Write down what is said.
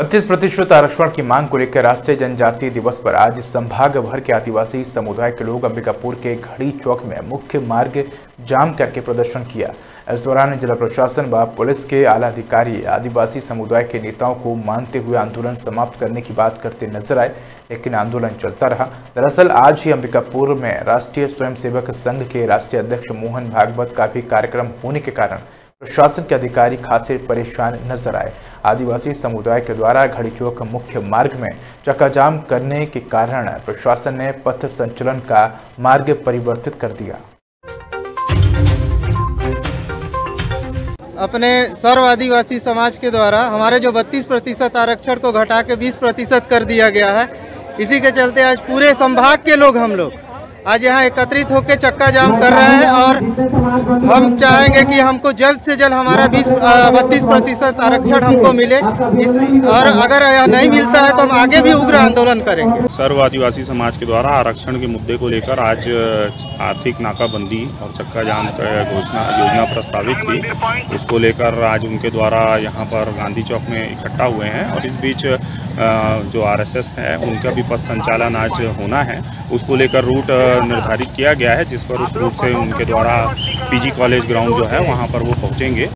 बत्तीस प्रतिशत आरक्षण की मांग को लेकर राष्ट्रीय जनजातीय दिवस पर आज संभाग भर के आदिवासी समुदाय के लोग अंबिकापुर के घड़ी चौक में मुख्य मार्ग जाम करके प्रदर्शन किया। इस दौरान जिला प्रशासन व पुलिस के आला अधिकारी आदिवासी समुदाय के नेताओं को मानते हुए आंदोलन समाप्त करने की बात करते नज़र आए, लेकिन आंदोलन चलता रहा। दरअसल आज ही अंबिकापुर में राष्ट्रीय स्वयंसेवक संघ के राष्ट्रीय अध्यक्ष मोहन भागवत का भी कार्यक्रम होने के कारण प्रशासन के अधिकारी खासे परेशान नज़र आए। आदिवासी समुदाय के द्वारा घड़ी चौक मुख्य मार्ग में चक्काजाम करने के कारण प्रशासन ने पथ संचलन का मार्ग परिवर्तित कर दिया। अपने सर्व आदिवासी समाज के द्वारा हमारे जो 32 प्रतिशत आरक्षण को घटा के 20 प्रतिशत कर दिया गया है, इसी के चलते आज पूरे संभाग के लोग हम लोग आज यहाँ एकत्रित होकर चक्का जाम कर रहे हैं और हम चाहेंगे कि हमको जल्द से जल्द हमारा बीस बत्तीस प्रतिशत आरक्षण हमको मिले। इस, और अगर यह नहीं मिलता है तो हम आगे भी उग्र आंदोलन करेंगे। सर्व आदिवासी समाज के द्वारा आरक्षण के मुद्दे को लेकर आज आर्थिक नाकाबंदी और चक्का जाम घोषणा, योजना प्रस्तावित थी इसको लेकर आज उनके द्वारा यहाँ पर गांधी चौक में इकट्ठा हुए हैं और इस बीच जो आरएसएस है, उनका भी पथ संचालन आज होना है। उसको लेकर रूट निर्धारित किया गया है, जिस पर उस रूप से उनके द्वारा पीजी कॉलेज ग्राउंड जो है, वहाँ पर वो पहुँचेंगे।